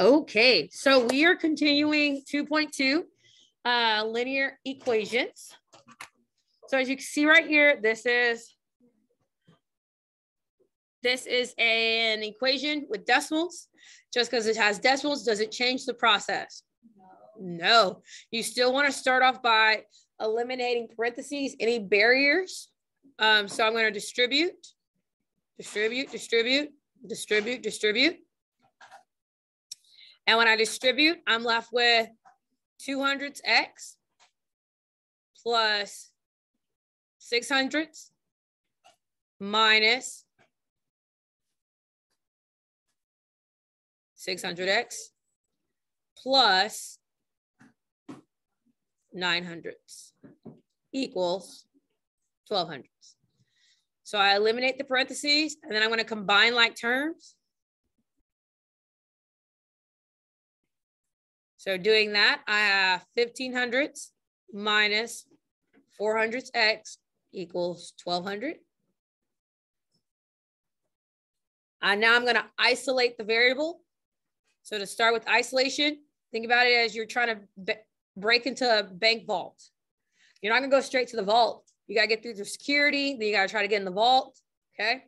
Okay, so we are continuing 2.2 uh, linear equations. So as you can see right here, this is this is a, an equation with decimals. Just because it has decimals, does it change the process? No. no. You still want to start off by eliminating parentheses, any barriers. Um, so I'm going to distribute, distribute, distribute, distribute, distribute. And when I distribute, I'm left with 200s x plus 600s minus 600x plus 900s equals 1200s. So I eliminate the parentheses and then I'm going to combine like terms. So doing that, I have 1500s minus 400s x equals 1200. And uh, now I'm going to isolate the variable. So to start with isolation, think about it as you're trying to break into a bank vault. You're not going to go straight to the vault. You got to get through the security. Then you got to try to get in the vault. Okay.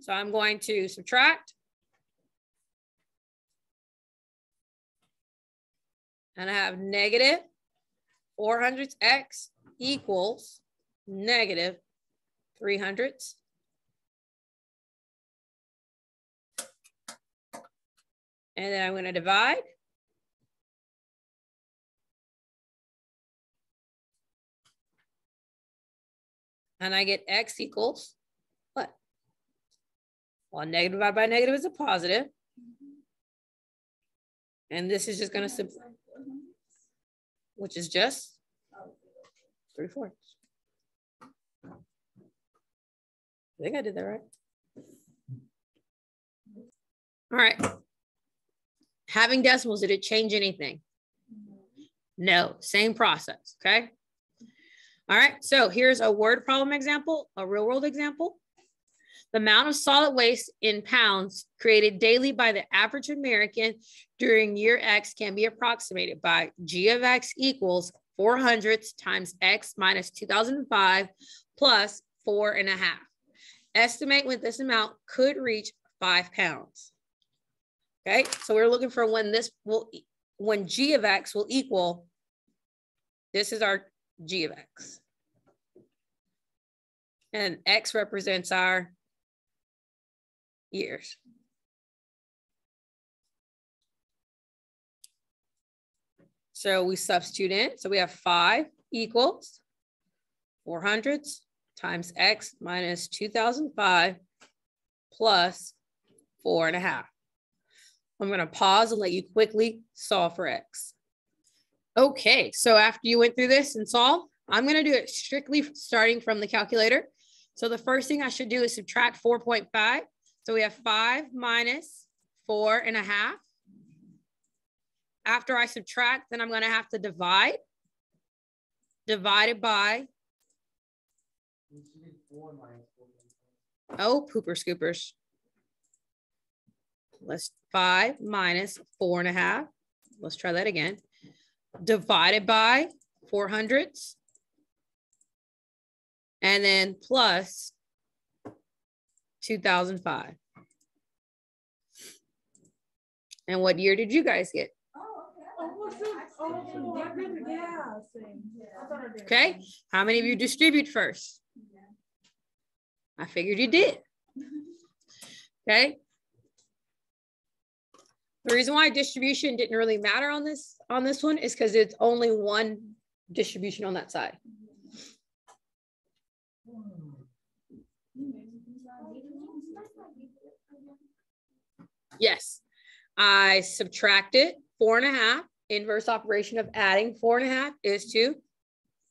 So I'm going to subtract. And I have negative 400x equals negative 300s. And then I'm going to divide. and I get x equals what? Well, negative divided by negative is a positive. Mm-hmm. And this is just going to, which is just three fourths. I think I did that right. All right. Having decimals, did it change anything? No, same process, okay? All right, so here's a word problem example, a real world example. The amount of solid waste in pounds created daily by the average American during year X can be approximated by G of X equals 4 hundredths times X minus 2005 plus four and a half. Estimate when this amount could reach five pounds. Okay, so we're looking for when this will, when G of X will equal, this is our g of x. And x represents our years. So we substitute in. So we have 5 equals 400s times x minus 2005 plus four and a half. I'm going to pause and let you quickly solve for x. Okay, so after you went through this and solve, I'm gonna do it strictly starting from the calculator. So the first thing I should do is subtract 4.5. So we have five minus four and a half. After I subtract, then I'm gonna have to divide. Divided by. Oh, pooper scoopers. Let's five minus four and a half. Let's try that again divided by four hundredths. and then plus 2005. And what year did you guys get? Okay, how many of you distribute first? I figured you did. Okay, the reason why distribution didn't really matter on this on this one is because it's only one distribution on that side. Yes, I subtracted four and a half. Inverse operation of adding four and a half is to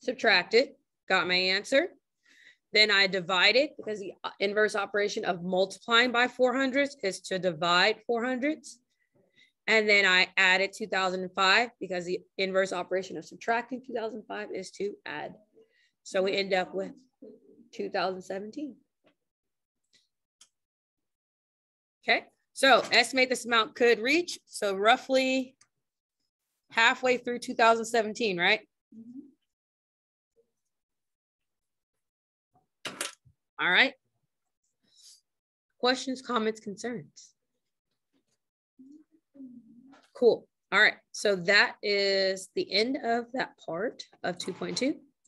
subtract it. Got my answer. Then I divided because the uh, inverse operation of multiplying by 400s is to divide 400s. And then I added 2005 because the inverse operation of subtracting 2005 is to add. So we end up with 2017. Okay, So estimate this amount could reach. So roughly halfway through 2017, right? Mm-hmm. All right. Questions, comments, concerns? Cool. All right. So that is the end of that part of 2.2.